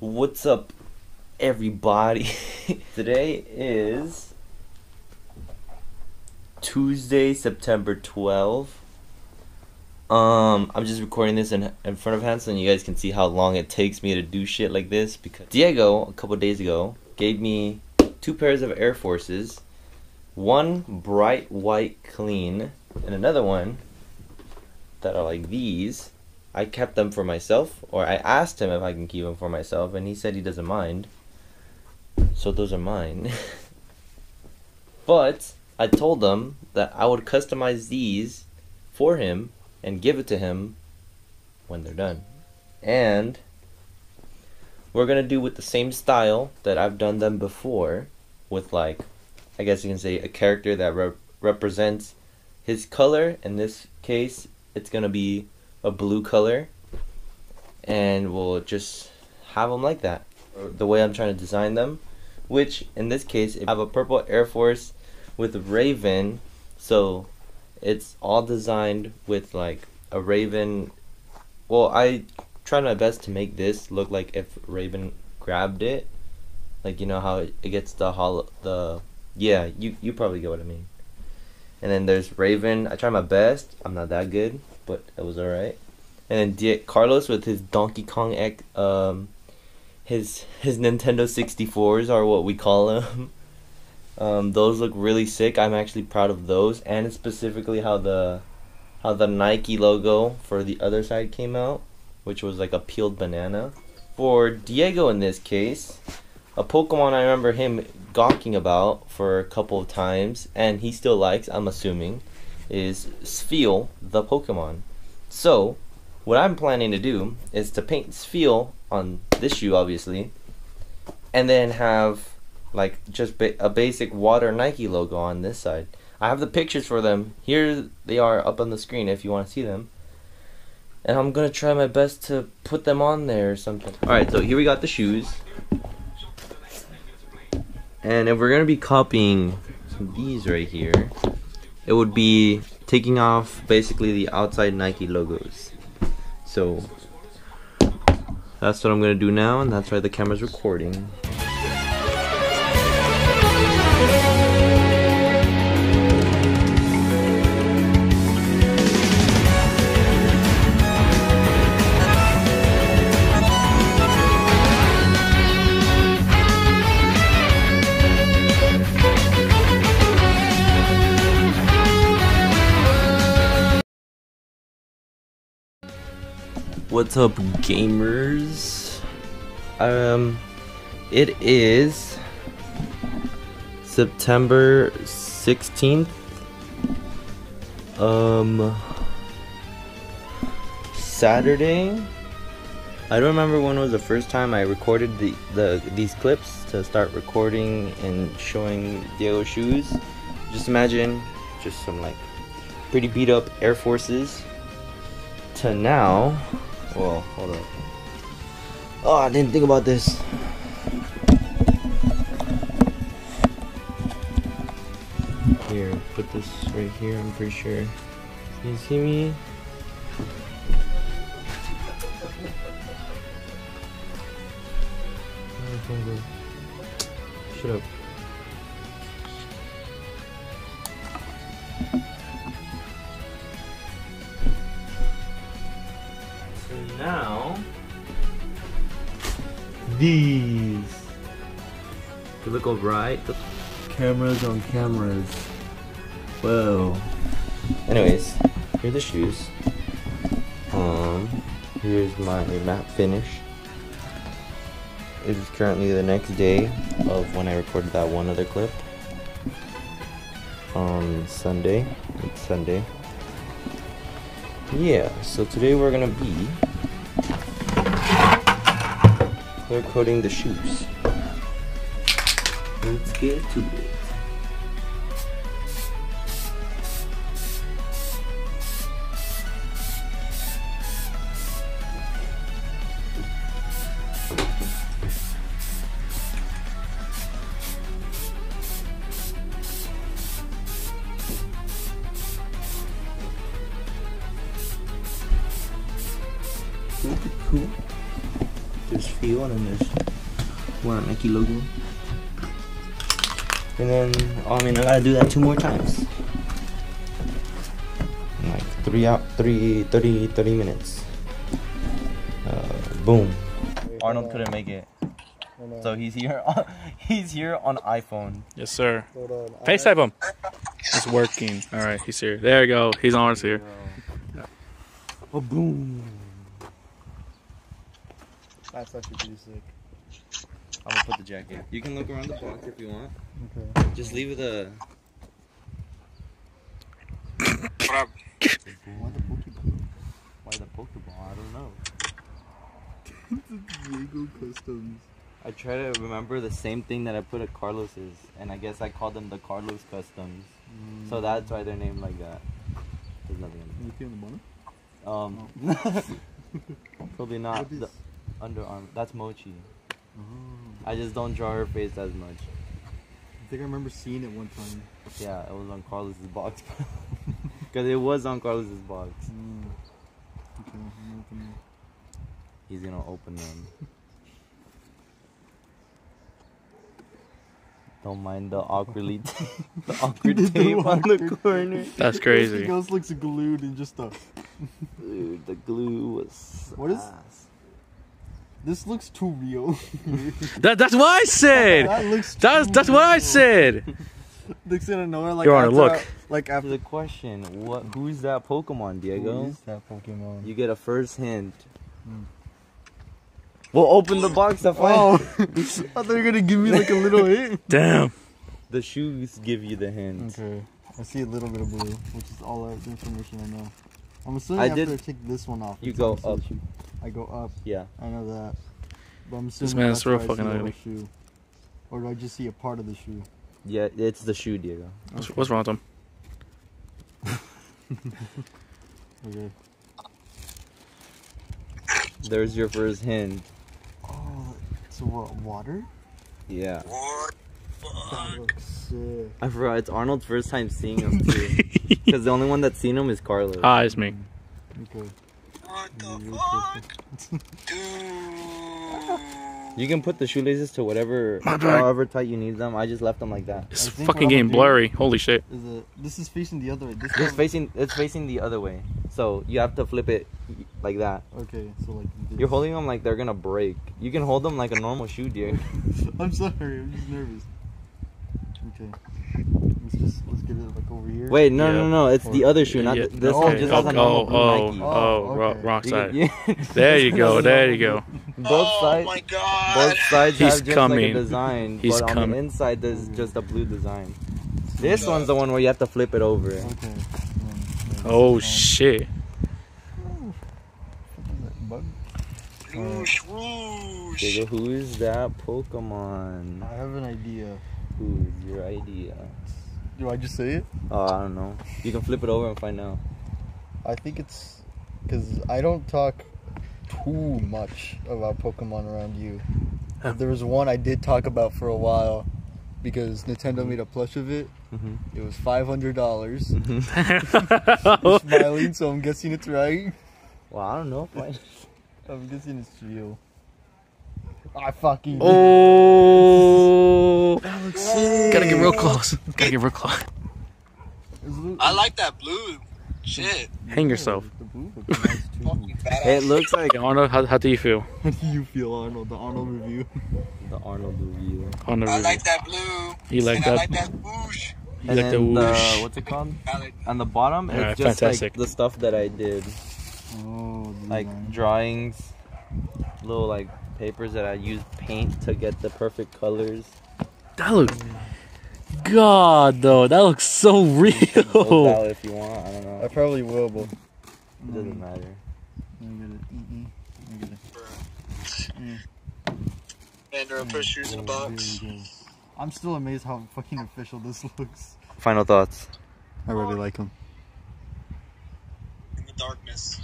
What's up, everybody? Today is Tuesday, September 12. Um, I'm just recording this in in front of Hansel, and you guys can see how long it takes me to do shit like this because Diego, a couple days ago, gave me two pairs of Air Forces, one bright white clean, and another one that are like these I kept them for myself, or I asked him if I can keep them for myself, and he said he doesn't mind. So those are mine. but I told them that I would customize these for him and give it to him when they're done. And we're gonna do with the same style that I've done them before, with like, I guess you can say a character that re- represents his color. In this case, it's gonna be a blue color and we'll just have them like that the way I'm trying to design them which in this case I have a purple Air Force with Raven. So it's all designed with like a Raven. Well I tried my best to make this look like if Raven grabbed it. Like you know how it, it gets the hollow the yeah you you probably get what I mean. And then there's Raven. I try my best. I'm not that good but it was alright. And then Carlos with his Donkey Kong, X, um, his his Nintendo 64s are what we call them. Um, those look really sick. I'm actually proud of those, and specifically how the how the Nike logo for the other side came out, which was like a peeled banana. For Diego in this case, a Pokemon I remember him gawking about for a couple of times, and he still likes. I'm assuming is Spheal the Pokemon. So, what I'm planning to do is to paint Spheal on this shoe, obviously, and then have like just ba a basic water Nike logo on this side. I have the pictures for them. Here they are up on the screen if you want to see them. And I'm gonna try my best to put them on there or something. Alright, so here we got the shoes. And if we're gonna be copying these right here, it would be taking off basically the outside Nike logos. So that's what I'm gonna do now, and that's why the camera's recording. What's up, gamers? Um, it is September 16th. Um, Saturday. I don't remember when was the first time I recorded the, the these clips to start recording and showing Diego shoes. Just imagine just some like pretty beat up Air Forces to now well, hold on. Oh, I didn't think about this. Here, put this right here, I'm pretty sure. Can you see me? Shut up. Now these. If you look over right, the cameras on cameras. Whoa. Anyways, here are the shoes. Um, here's my matte finish. It is currently the next day of when I recorded that one other clip. On Sunday. It's Sunday. Yeah, so today we're gonna be clear coating the shoes. Let's get to it. Cool. There's Spheal, and then there's one Nike logo. And then, oh, I mean, I gotta do that two more times. Like three out, three, 30, 30 minutes. Uh, boom. Arnold couldn't make it, so he's here. he's here on iPhone. Yes, sir. Hold on. FaceTime him. It's working. All right, he's here. There you go. He's on us here. Oh, boom. That's actually pretty sick. I'm gonna put the jacket. You can look around the box if you want. Okay. Just leave it a. Why the Pokeball? Why the Pokeball? I don't know. Diego Customs. I try to remember the same thing that I put at Carlos's, and I guess I called them the Carlos Customs. Mm. So that's why they're named like that. There's nothing in Anything on the bottom? there. Um, probably not What is- the underarm. That's Mochi. Oh. I just don't draw her face as much. I think I remember seeing it one time. Yeah, it was on Carlos's box. Because it was on Carlos's box. Mm. Okay, I'm opening. He's gonna open them. Don't mind the awkwardly the awkward The tape on the corner. That's Everything crazy. else looks glued and just a. Dude, the glue was. What is- ass. This looks too real. That, that's what I said. that looks. That's too that's what I said. Looks in nowhere like. Your Honor, look. I- like After after. the question, what? Who's that Pokemon, Diego? Who is that Pokemon? You get a first hint. Hmm. We'll open the box to find. Oh, I thought you were gonna give me like a little hint. Damn. The shoes give you the hint. Okay, I see a little bit of blue, which is all the information I know. I'm assuming I I, have did- to take this one off. You go up. shoe. I go up. Yeah. I know that. But I'm assuming man's real where I fucking see the ugly. Shoe. Or do I just see a part of the shoe? Yeah, it's the shoe, Diego. What's, what's wrong with him? Okay. There's your first hint. Oh, so what? Water? Yeah. That looks sick. I forgot. It's Arnold's first time seeing him too. Because the only one that's seen him is Carlos. Ah, it's me. Okay. What the fuck? Dude. You can put the shoelaces to whatever, however tight you need them. I just left them like that. It's I fucking what I'm getting blurry. Holy shit. Is it? This is facing the other way. This It's facing. It's facing the other way. So you have to flip it like that. Okay, so like. This. You're holding them like they're gonna break. You can hold them like a normal shoe, dear. I'm sorry. I'm just nervous. Okay. Let's just let's get it like over here. Wait, no, Yeah. no, no. It's the other shoe, not Yeah, th- this okay. one. Just has a oh, oh, Nike. oh, Oh, okay. wrong side. There you go. There you go. Both oh sides. my god. Both sides He's have just coming. like a design, He's but on coming. the inside there's just a blue design. This one's the one where you have to flip it over. Okay. Um, Oh shit. Bug. Whoosh, whoosh. Diego, who is that Pokemon? I have an idea. Who's your idea? Do I just say it? Oh, I don't know. You can flip it over and find out. I think it's because I don't talk too much about Pokemon around you. There was one I did talk about for a while because Nintendo made a plush of it. Mm-hmm. It was five hundred dollars. oh, Smiling, so I'm guessing it's right. Well, I don't know. I... I'm guessing it's real. I fucking. oh. Real close. Gotta get real close. I like that blue. Shit. Hang yourself. The blue looks nice too. Fucking badass. It looks like Arnold, how, how do you feel How do you feel, Arnold? The Arnold review. the Arnold review. on the I review? like that blue. You like and that? I like that whoosh. You and like the then whoosh? what's it called? On the bottom, it's Alright, just fantastic. like the stuff that I did, Oh, like design. drawings, little like papers that I used paint to get the perfect colors. That looks. God, though, that looks so Look real. out if you want. I don't know. I probably will, but. It doesn't matter. Mm. Put shoes in a Oh, box. here we go. I'm still amazed how fucking official this looks. Final thoughts. I really like them. In the darkness.